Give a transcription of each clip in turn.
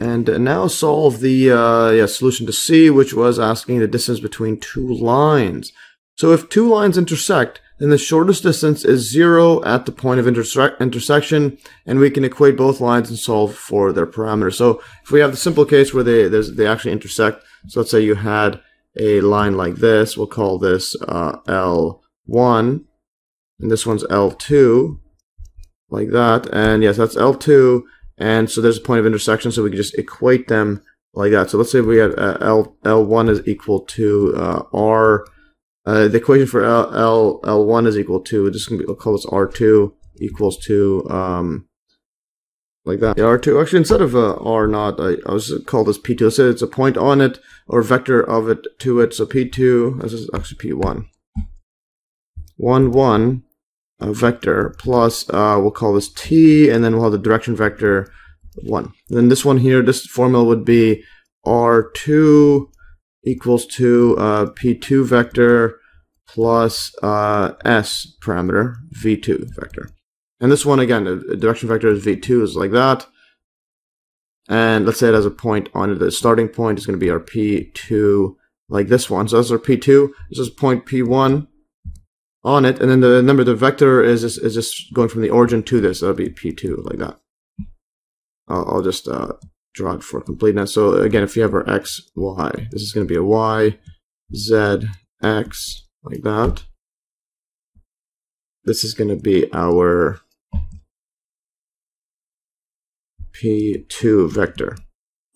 And now solve the uh, yeah, solution to C, which was asking the distance between two lines. So if two lines intersect, then the shortest distance is zero at the point of interse intersection, and we can equate both lines and solve for their parameters. So if we have the simple case where they they actually intersect, so let's say you had a line like this, we'll call this uh, L1, and this one's L2, like that, and yes, that's L2, and so there's a point of intersection, so we can just equate them like that. So let's say we have uh, L L1 is equal to uh, R uh, the equation for L, L, L1 is equal to, this can be, we'll call this R2 equals to, um, like that. Yeah, R2, actually instead of uh, R naught, I, I was call this P2. Let's say it's a point on it, or vector of it to it, so P2, this is actually P1. 1, 1, vector, plus, uh, we'll call this T, and then we'll have the direction vector 1. And then this one here, this formula would be R2 equals to uh, P2 vector plus uh, S parameter, V2 vector. And this one, again, the direction vector is V2 is like that. And let's say it has a point on it. The starting point is going to be our P2 like this one. So that's our P2. This is point P1 on it. And then the number, the vector is just, is just going from the origin to this. That'll be P2 like that. I'll, I'll just uh, draw it for completeness. So again, if you have our x, y, this is going to be a y, z, x, like that. This is going to be our P2 vector.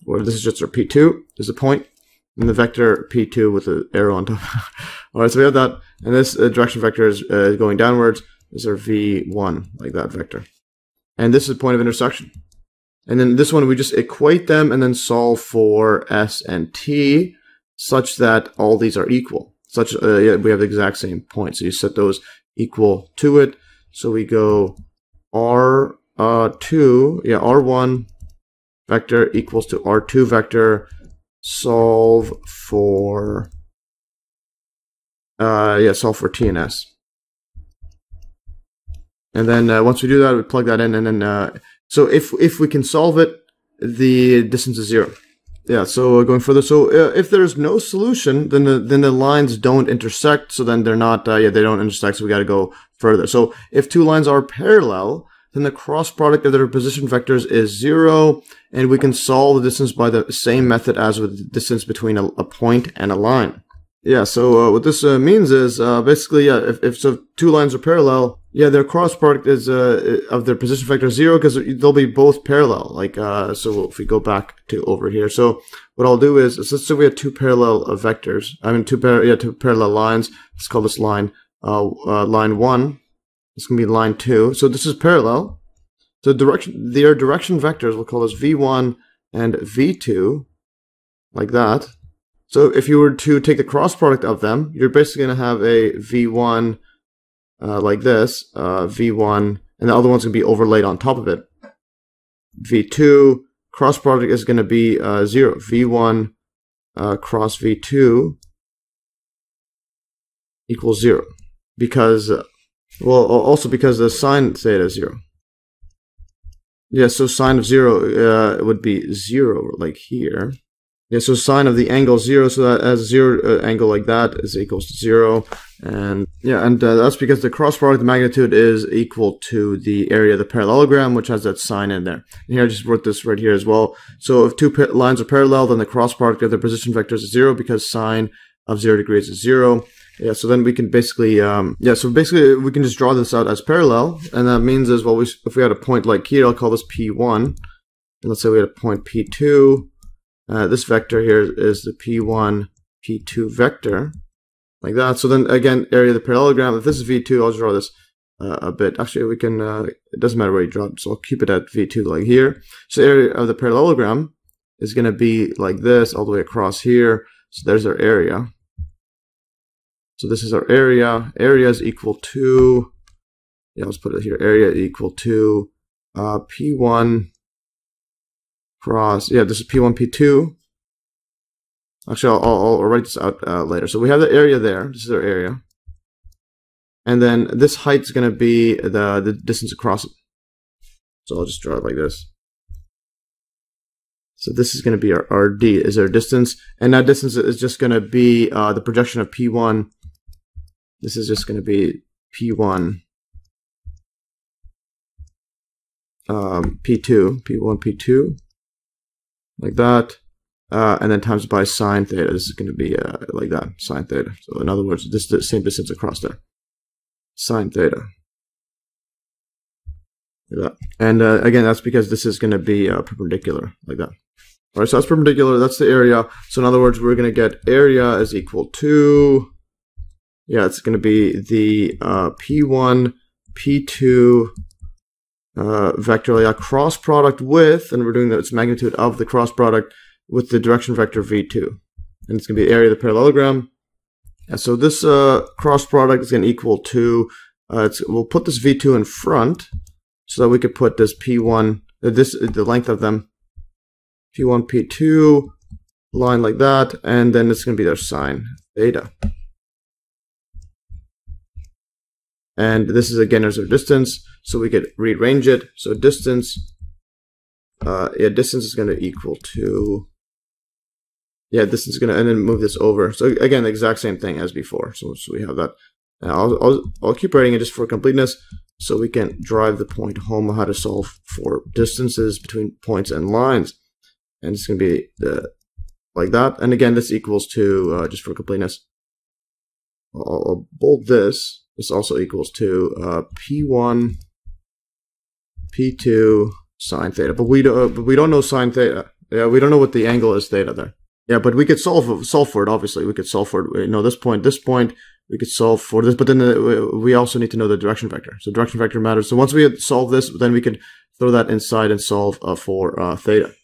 Or this is just our P2, is a point, and the vector P2 with an arrow on top. Alright, so we have that, and this uh, direction vector is uh, going downwards. Is our V1, like that vector. And this is the point of intersection. And then this one, we just equate them and then solve for S and T such that all these are equal. Such uh, yeah, we have the exact same point. So you set those equal to it. So we go R2, uh, yeah, R1 vector equals to R2 vector. Solve for, uh, yeah, solve for TNS. and then uh, once we do that, we plug that in and then uh, so if if we can solve it, the distance is zero. Yeah. So going further, so uh, if there's no solution, then the then the lines don't intersect. So then they're not. Uh, yeah, they don't intersect. So we got to go further. So if two lines are parallel, then the cross product of their position vectors is zero, and we can solve the distance by the same method as with the distance between a, a point and a line. Yeah, so uh, what this uh, means is uh, basically, yeah, if, if so two lines are parallel, yeah, their cross product is uh, of their position vector zero because they'll be both parallel. Like, uh, so if we go back to over here, so what I'll do is, let's say we have two parallel uh, vectors. I mean, two par yeah, two parallel lines. Let's call this line line one. This can be line two. So this is parallel. So direction, their direction vectors, we'll call this v1 and v2, like that. So if you were to take the cross product of them, you're basically going to have a V1 uh, like this, uh, V1, and the other one's going to be overlaid on top of it. V2, cross product is going to be uh, 0. V1 uh, cross V2 equals 0. Because, uh, well, also because the sine theta is 0. Yeah, so sine of 0 uh, would be 0, like here. Yeah, so sine of the angle zero, so that as zero uh, angle like that is equals to zero, and yeah, and uh, that's because the cross product magnitude is equal to the area of the parallelogram, which has that sine in there. And here I just wrote this right here as well. So if two lines are parallel, then the cross product of the position vectors is zero because sine of zero degrees is zero. Yeah, so then we can basically, um, yeah, so basically we can just draw this out as parallel, and that means is well, we, if we had a point like here, I'll call this P1, and let's say we had a point P2 uh, this vector here is the P1, P2 vector, like that. So then again, area of the parallelogram, if this is V2, I'll draw this uh, a bit. Actually, we can, uh, it doesn't matter where you draw it, so I'll keep it at V2 like here. So area of the parallelogram is going to be like this all the way across here. So there's our area. So this is our area. Area is equal to, yeah, let's put it here. Area equal to uh, P1 cross, yeah, this is P1, P2. Actually, I'll, I'll, write this out uh, later. So we have the area there. This is our area. And then this height is going to be the, the distance across it. So I'll just draw it like this. So this is going to be our, our d is our distance, and that distance is just going to be uh, the projection of p1. This is just going to be p1, um, p2, p1, p2, like that, uh, and then times by sine theta. This is going to be uh, like that, sine theta. So in other words, this is the same distance across there, sine theta. Like that. And uh, again, that's because this is going to be uh, perpendicular, like that. All right, so that's perpendicular. That's the area. So in other words, we're going to get area is equal to, yeah, it's going to be the uh, P1, P2 uh, vector yeah, cross product with, and we're doing the its magnitude of the cross product with the direction vector V2. And it's going to be the area of the parallelogram. And so this uh, cross product is going to equal to, uh, we'll put this V2 in front so that we could put this P1, uh, this the length of them P1, P2, line like that, and then it's going to be their sine theta. And this is again as a distance, so we could rearrange it. So distance, uh, yeah, distance is going to equal to, yeah, distance is going to, and then move this over. So again, the exact same thing as before. So, so we have that. I'll, I'll, I'll keep writing it just for completeness so we can drive the point home how to solve for distances between points and lines and it's going to be uh, like that. And again, this equals to, uh, just for completeness, I'll, I'll, bold this. This also equals to uh, P1, P2 sine theta. But we, don't, but we don't know sine theta. Yeah, we don't know what the angle is theta there. Yeah, but we could solve solve for it. Obviously, we could solve for it. You know, this point, this point, we could solve for this. But then uh, we also need to know the direction vector. So direction vector matters. So once we solve this, then we could throw that inside and solve uh, for uh, theta.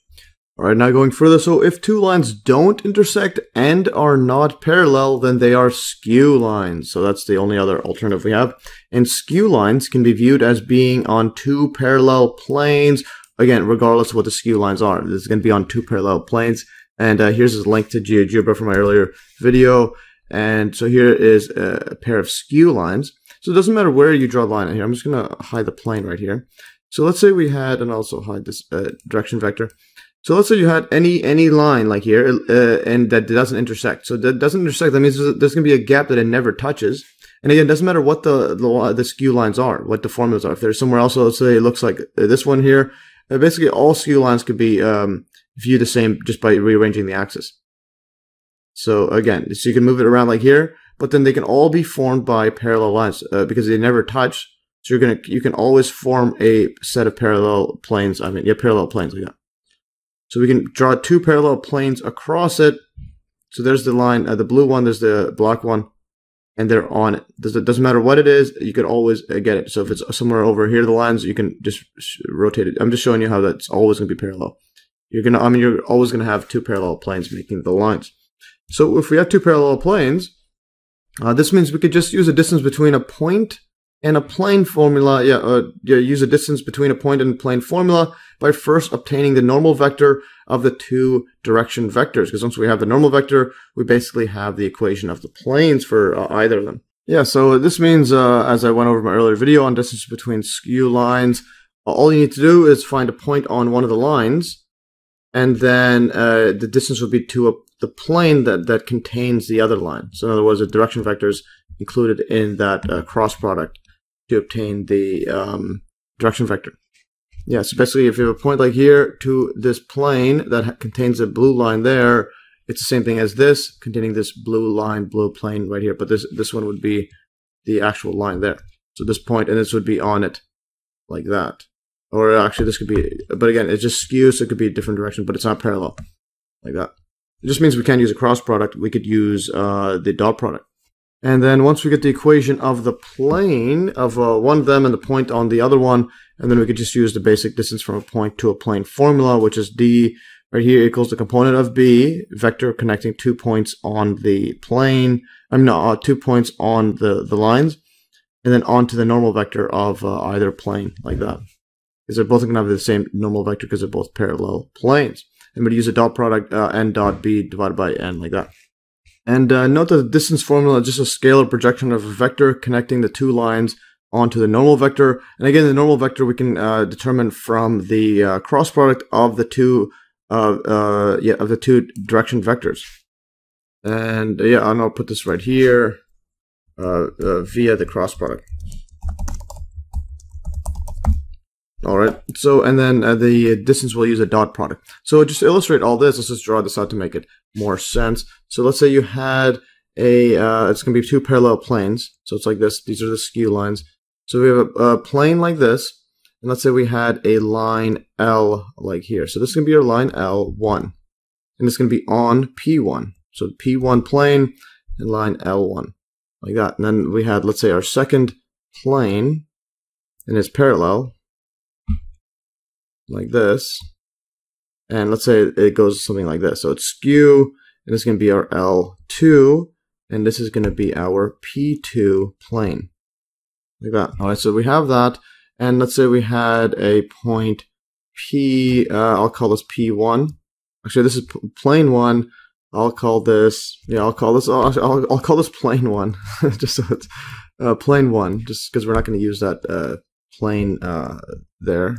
All right, now going further. So if two lines don't intersect and are not parallel, then they are skew lines. So that's the only other alternative we have. And skew lines can be viewed as being on two parallel planes. Again, regardless of what the skew lines are, this is going to be on two parallel planes. And uh, here's a link to GeoGebra from my earlier video. And so here is a pair of skew lines. So it doesn't matter where you draw the line here. I'm just going to hide the plane right here. So let's say we had, and also hide this uh, direction vector. So let's say you had any any line like here, uh, and that doesn't intersect. So that doesn't intersect. That means there's, going to be a gap that it never touches. And again, it doesn't matter what the, the, the skew lines are, what the formulas are. If there's somewhere else, let's say it looks like this one here. Uh, basically, all skew lines could be um, viewed the same just by rearranging the axis. So again, so you can move it around like here, but then they can all be formed by parallel lines uh, because they never touch. So you're gonna you can always form a set of parallel planes. I mean, yeah, parallel planes like that. So we can draw two parallel planes across it. So there's the line, uh, the blue one, there's the black one, and they're on it. Does, doesn't matter what it is, you could always uh, get it. So if it's somewhere over here, the lines, you can just rotate it. I'm just showing you how that's always going to be parallel. You're going to, I mean, you're always going to have two parallel planes making the lines. So if we have two parallel planes, uh, this means we could just use a distance between a point and a plane formula. Yeah, uh, yeah, use a distance between a point and plane formula by first obtaining the normal vector of the two direction vectors. Because once we have the normal vector, we basically have the equation of the planes for uh, either of them. Yeah, so this means, uh, as I went over my earlier video on distance between skew lines, all you need to do is find a point on one of the lines, and then uh, the distance would be to a, the plane that, that contains the other line. So in other words, the direction vectors included in that uh, cross product to obtain the um, direction vector. Yeah, so basically if you have a point like here to this plane that contains a blue line there, it's the same thing as this, containing this blue line, blue plane right here, but this, this one would be the actual line there. So this point, and this would be on it like that. Or actually this could be, but again, it just skews, so it could be a different direction, but it's not parallel like that. It just means we can't use a cross product, we could use uh, the dot product. And then once we get the equation of the plane of uh, one of them and the point on the other one, and then we could just use the basic distance from a point to a plane formula, which is d right here equals the component of b, vector connecting two points on the plane, I mean, no, uh, two points on the, the lines, and then onto the normal vector of uh, either plane, like that. Because they're both going to have the same normal vector because they're both parallel planes. And we'd use a dot product uh, n dot b divided by n, like that. And uh, note that the distance formula is just a scalar projection of a vector connecting the two lines onto the normal vector. And again, the normal vector we can uh, determine from the uh, cross product of the two uh, yeah of the two direction vectors. And yeah, and I'll put this right here uh, uh, via the cross product. All right. So, and then uh, the distance we'll use a dot product. So just to illustrate all this, let's just draw this out to make it more sense. So let's say you had a, uh, it's going to be two parallel planes. So it's like this. These are the skew lines. So we have a, a plane like this. And let's say we had a line L like here. So this is going to be our line L1. And it's going to be on P1. So P1 plane and line L1 like that. And then we had, let's say, our second plane and it's parallel like this. And let's say it goes something like this. So it's skew, and it's going to be our L2, and this is going to be our P2 plane. Like that. All right, so we have that. And let's say we had a point P, uh, I'll call this P1. Actually, this is plane 1. I'll call this, yeah, I'll call this, I'll, I'll, I'll call this plane 1. just so it's uh, plane 1, just because we're not going to use that uh, plane uh, there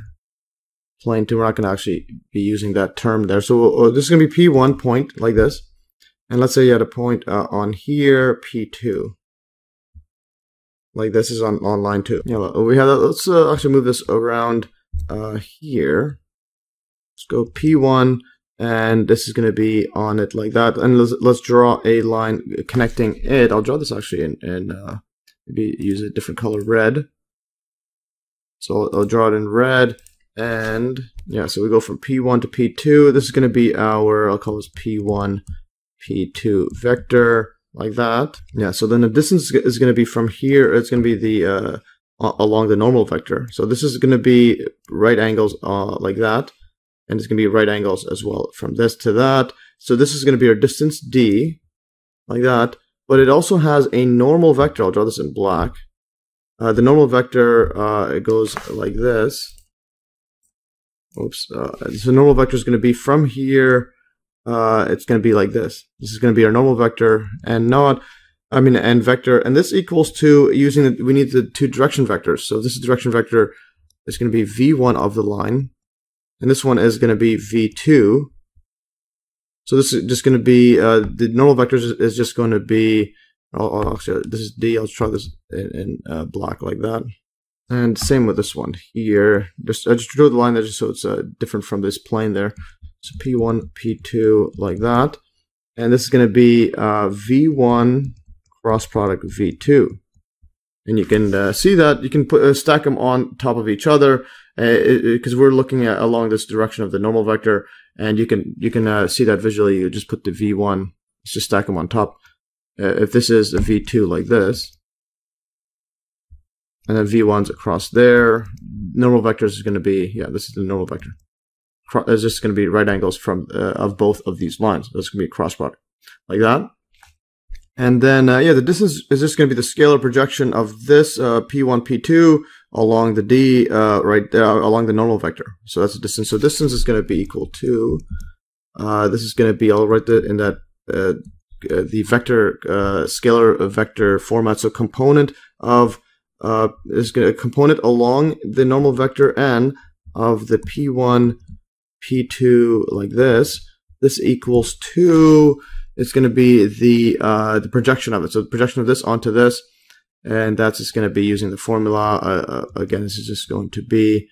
plane 2. We're not going to actually be using that term there. So uh, this is going to be P1 point like this. And let's say you had a point uh, on here, P2. Like this is on, on line 2. Yeah, we have that. Let's uh, actually move this around uh, here. Let's go P1 and this is going to be on it like that. And let's, let's draw a line connecting it. I'll draw this actually in, in uh, maybe use a different color, red. So I'll, I'll draw it in red and yeah, so we go from P1 to P2. This is going to be our, I'll call this P1, P2 vector, like that. Yeah, so then the distance is going to be from here, it's going to be the, uh, along the normal vector. So this is going to be right angles uh, like that. And it's going to be right angles as well from this to that. So this is going to be our distance d, like that. But it also has a normal vector. I'll draw this in black. Uh, the normal vector, uh, it goes like this oops, uh, so normal vector is going to be from here, uh, it's going to be like this. This is going to be our normal vector and not, I mean, and vector, and this equals to using, the, we need the two direction vectors. So this direction vector is going to be v1 of the line, and this one is going to be v2. So this is just going to be, uh, the normal vector is, just going to be, I'll, I'll actually, this is D, I'll try this in, in uh, black like that. And same with this one here. Just I just drew the line there just so it's uh, different from this plane there. So P1, P2 like that. And this is going to be uh, V1 cross product V2. And you can uh, see that you can put uh, stack them on top of each other because uh, we're looking at along this direction of the normal vector, and you can you can uh, see that visually. You just put the V1, just stack them on top. if this is a V2 like this, and then v1's across there. Normal vectors is going to be, yeah, this is the normal vector. It's just going to be right angles from uh, of both of these lines. That's going to be a cross product, like that. And then, uh, yeah, the distance is just going to be the scalar projection of this uh, P1, P2 along the D, uh, right, uh, along the normal vector. So that's the distance. So distance is going to be equal to, uh, this is going to be, I'll write that in that, the vector, scalar vector format. So component of uh, is going to component along the normal vector n of the p1, p2 like this. This equals 2. It's going to be the uh, the projection of it. So the projection of this onto this. And that's just going to be using the formula. Uh, uh again, this is just going to be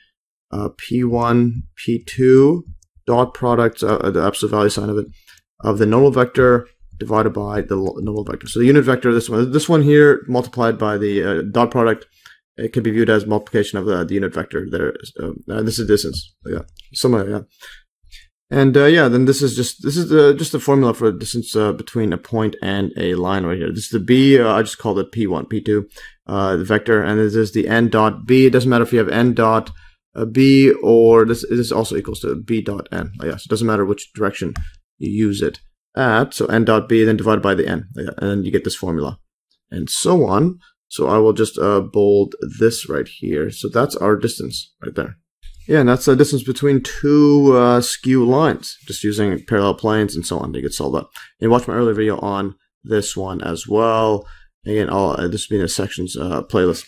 uh, p1, p2 dot product, uh, the absolute value sign of it, of the normal vector divided by the normal vector. So the unit vector, this one, this one here multiplied by the uh, dot product, it can be viewed as multiplication of the, the unit vector. There, uh, this is distance. Yeah, somewhere. Yeah, and uh, yeah, then this is just this is the just the formula for the distance uh, between a point and a line right here. This is the b. Uh, I just called it p1, p2, uh, the vector, and this is the n dot b. It doesn't matter if you have n dot b or this. This also equals to b dot n. Oh, yes, it doesn't matter which direction you use it at. So n dot b then divided by the n, and then you get this formula, and so on. So I will just uh, bold this right here. So that's our distance right there. Yeah, and that's the distance between two uh, skew lines, just using parallel planes and so on to get solved up. And watch my earlier video on this one as well. Again, all uh, this will be in a sections uh, playlist.